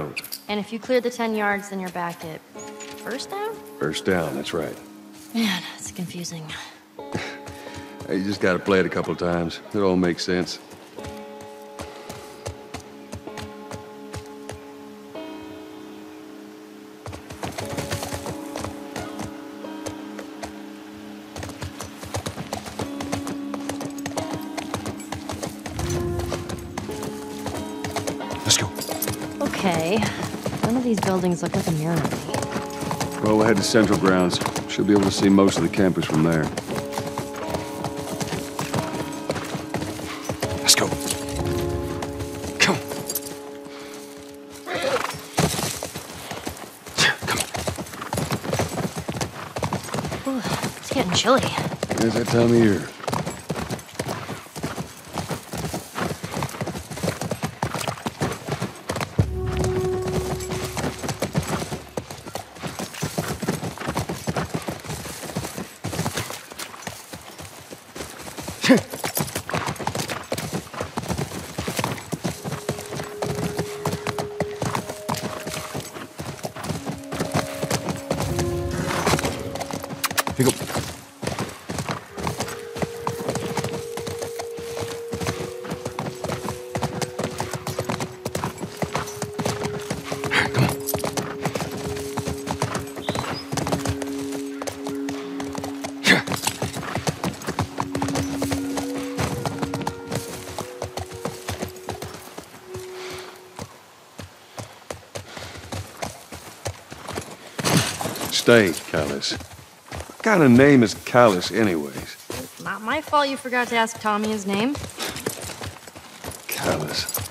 over. And if you clear the 10 yards, then you're back at first down? First down, that's right. Man, it's confusing. You just gotta play it a couple times. It all makes sense. Okay. None of these buildings look like a mirror to me. Well, we'll head to Central Grounds. Should be able to see most of the campus from there. Let's go. Come on. Come on. Ooh, it's getting chilly. It's that time of year. Here you Stay, Callus. What kind of name is Callus, anyways? Not my fault you forgot to ask Tommy his name. Callus.